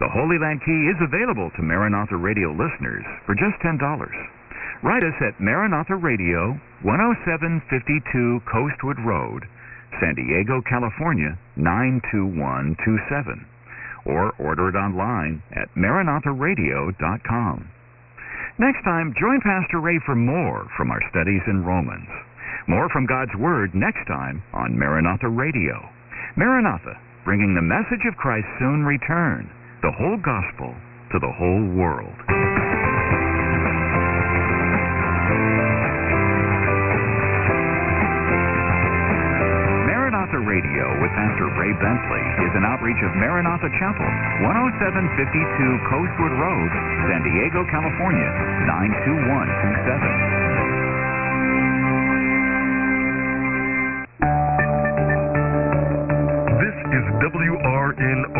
The Holy Land Key is available to Maranatha Radio listeners for just $10. Write us at Maranatha Radio, 10752 Coastwood Road, San Diego, California, 92127. Or order it online at maranatharadio.com. Next time, join Pastor Ray for more from our studies in Romans. More from God's Word next time on Maranatha Radio. Maranatha, bringing the message of Christ's soon return, the whole gospel to the whole world. Maranatha Radio with Pastor Ray Bentley is an outreach of Maranatha Chapel, 10752 Coastwood Road, San Diego, California, 92127. This is WRNO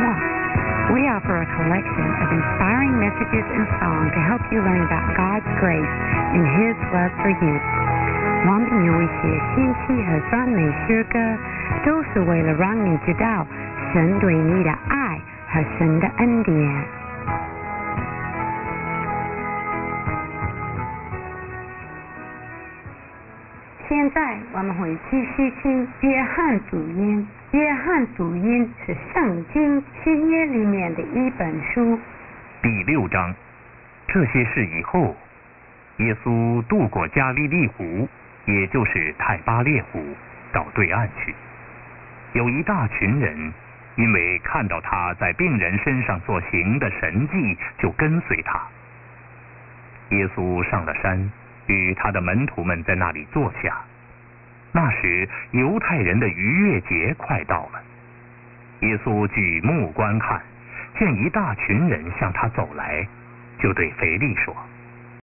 offer a collection of inspiring messages and songs to help you learn about God's grace and His love for you. 我们有一些亲戚和赞美诗歌，都是为了让你知道神对你的爱和神的恩典。 现在我们会继续听约翰福音。约翰福音是圣经新约里面的一本书。第六章，这些事以后，耶稣渡过加利利湖，也就是泰巴列湖，到对岸去。有一大群人，因为看到他在病人身上所行的神迹，就跟随他。耶稣上了山，与他的门徒们在那里坐下。那时，犹太人的逾越节快到了。耶稣举目观看，见一大群人向他走来，就对腓力说：“